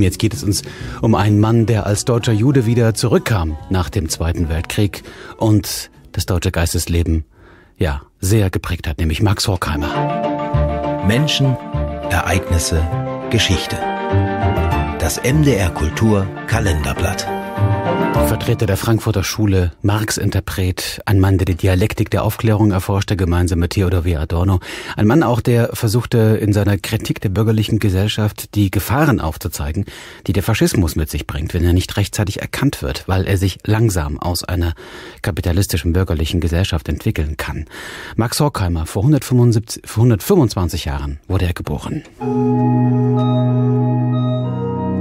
Jetzt geht es uns um einen Mann, der als deutscher Jude wieder zurückkam nach dem Zweiten Weltkrieg und das deutsche Geistesleben ja sehr geprägt hat, nämlich Max Horkheimer. Menschen, Ereignisse, Geschichte. Das MDR Kultur Kalenderblatt. Vertreter der Frankfurter Schule, Marx-Interpret, ein Mann, der die Dialektik der Aufklärung erforschte, gemeinsam mit Theodor W. Adorno. Ein Mann auch, der versuchte in seiner Kritik der bürgerlichen Gesellschaft die Gefahren aufzuzeigen, die der Faschismus mit sich bringt, wenn er nicht rechtzeitig erkannt wird, weil er sich langsam aus einer kapitalistischen bürgerlichen Gesellschaft entwickeln kann. Max Horkheimer, vor 175, vor 125 Jahren wurde er geboren.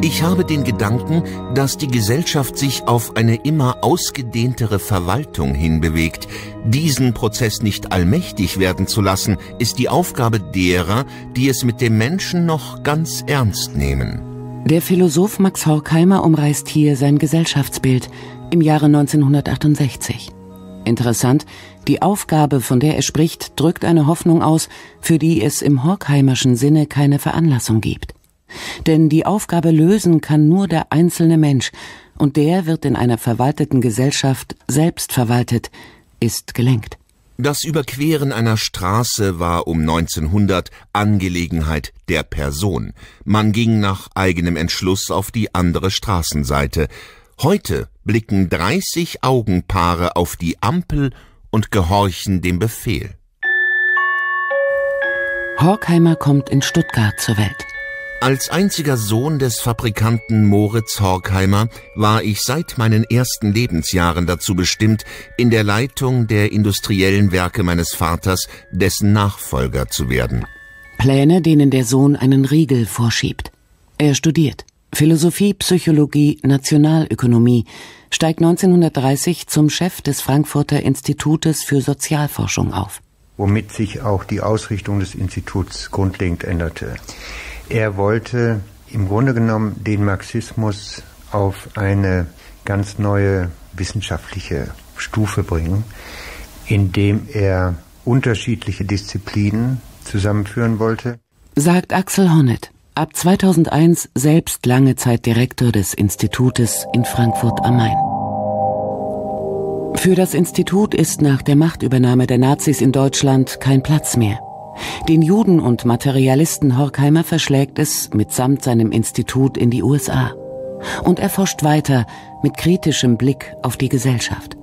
Ich habe den Gedanken, dass die Gesellschaft sich auf eine immer ausgedehntere Verwaltung hinbewegt. Diesen Prozess nicht allmächtig werden zu lassen, ist die Aufgabe derer, die es mit dem Menschen noch ganz ernst nehmen. Der Philosoph Max Horkheimer umreißt hier sein Gesellschaftsbild im Jahre 1968. Interessant, die Aufgabe, von der er spricht, drückt eine Hoffnung aus, für die es im Horkheimerschen Sinne keine Veranlassung gibt. Denn die Aufgabe lösen kann nur der einzelne Mensch, und der wird in einer verwalteten Gesellschaft selbst verwaltet, ist gelenkt. Das Überqueren einer Straße war um 1900 Angelegenheit der Person. Man ging nach eigenem Entschluss auf die andere Straßenseite. Heute blicken 30 Augenpaare auf die Ampel und gehorchen dem Befehl. Horkheimer kommt in Stuttgart zur Welt. Als einziger Sohn des Fabrikanten Moritz Horkheimer war ich seit meinen ersten Lebensjahren dazu bestimmt, in der Leitung der industriellen Werke meines Vaters dessen Nachfolger zu werden. Pläne, denen der Sohn einen Riegel vorschiebt. Er studiert Philosophie, Psychologie, Nationalökonomie, steigt 1930 zum Chef des Frankfurter Institutes für Sozialforschung auf. Womit sich auch die Ausrichtung des Instituts grundlegend änderte. Er wollte im Grunde genommen den Marxismus auf eine ganz neue wissenschaftliche Stufe bringen, indem er unterschiedliche Disziplinen zusammenführen wollte. Sagt Axel Honneth, ab 2001 selbst lange Zeit Direktor des Institutes in Frankfurt am Main. Für das Institut ist nach der Machtübernahme der Nazis in Deutschland kein Platz mehr. Den Juden und Materialisten Horkheimer verschlägt es mitsamt seinem Institut in die USA. Und er forscht weiter mit kritischem Blick auf die Gesellschaft.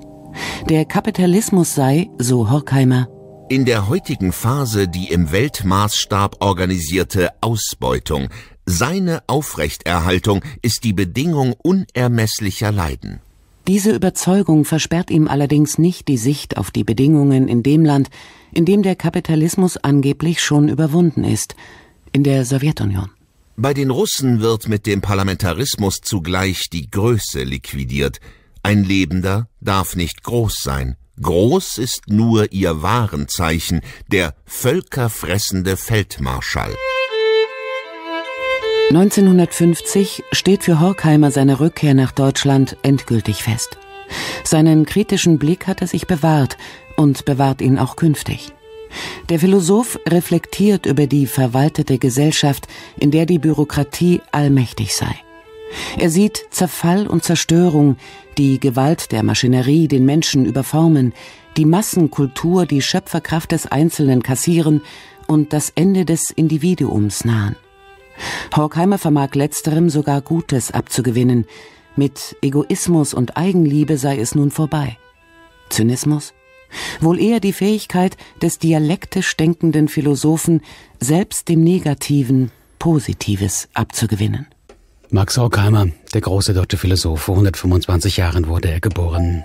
Der Kapitalismus sei, so Horkheimer, in der heutigen Phase die im Weltmaßstab organisierte Ausbeutung. Seine Aufrechterhaltung ist die Bedingung unermesslicher Leiden. Diese Überzeugung versperrt ihm allerdings nicht die Sicht auf die Bedingungen in dem Land, in dem der Kapitalismus angeblich schon überwunden ist, in der Sowjetunion. Bei den Russen wird mit dem Parlamentarismus zugleich die Größe liquidiert. Ein Lebender darf nicht groß sein. Groß ist nur ihr Warenzeichen, der völkerfressende Feldmarschall. 1950 steht für Horkheimer seine Rückkehr nach Deutschland endgültig fest. Seinen kritischen Blick hat er sich bewahrt und bewahrt ihn auch künftig. Der Philosoph reflektiert über die verwaltete Gesellschaft, in der die Bürokratie allmächtig sei. Er sieht Zerfall und Zerstörung, die Gewalt der Maschinerie den Menschen überformen, die Massenkultur die Schöpferkraft des Einzelnen kassieren und das Ende des Individuums nahen. Horkheimer vermag letzterem sogar Gutes abzugewinnen. Mit Egoismus und Eigenliebe sei es nun vorbei. Zynismus? wohl eher die Fähigkeit des dialektisch denkenden Philosophen, selbst dem Negativen Positives abzugewinnen. Max Horkheimer, der große deutsche Philosoph, vor 125 Jahren wurde er geboren.